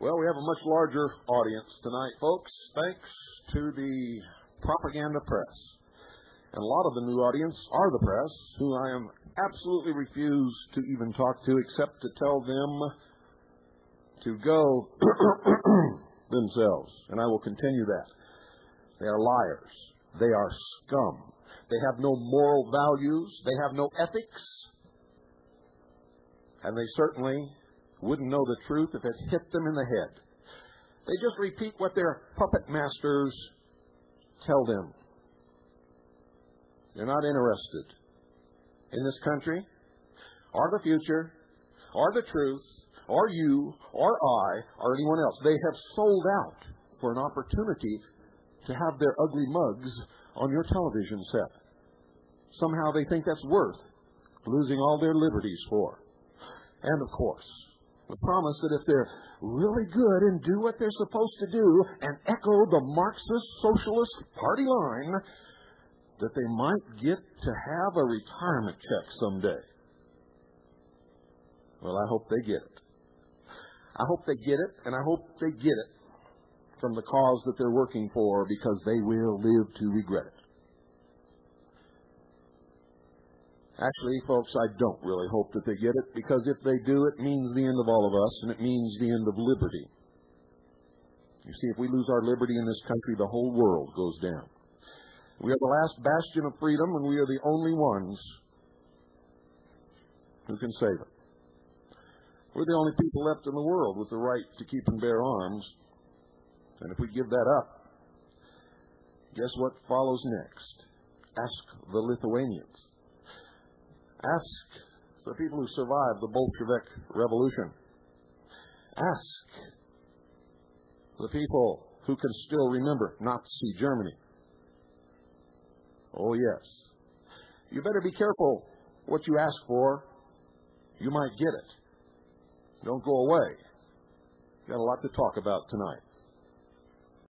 Well, we have a much larger audience tonight, folks, thanks to the propaganda press. And a lot of the new audience are the press, who I am absolutely refuse to even talk to except to tell them to go themselves. And I will continue that. They are liars. They are scum. They have no moral values. They have no ethics. And they certainly wouldn't know the truth if it hit them in the head. They just repeat what their puppet masters tell them. They're not interested in this country, or the future, or the truth, or you, or I, or anyone else. They have sold out for an opportunity to have their ugly mugs on your television set. Somehow they think that's worth losing all their liberties for. And of course, the promise that if they're really good and do what they're supposed to do and echo the Marxist Socialist Party line, that they might get to have a retirement check someday. Well, I hope they get it. I hope they get it, and I hope they get it from the cause that they're working for because they will live to regret it. Actually, folks, I don't really hope that they get it because if they do, it means the end of all of us and it means the end of liberty. You see, if we lose our liberty in this country, the whole world goes down. We are the last bastion of freedom and we are the only ones who can save it. We're the only people left in the world with the right to keep and bear arms. And if we give that up, guess what follows next? Ask the Lithuanians. Ask the people who survived the Bolshevik Revolution. Ask the people who can still remember Nazi Germany. Oh, yes. You better be careful what you ask for. You might get it. Don't go away. Got a lot to talk about tonight.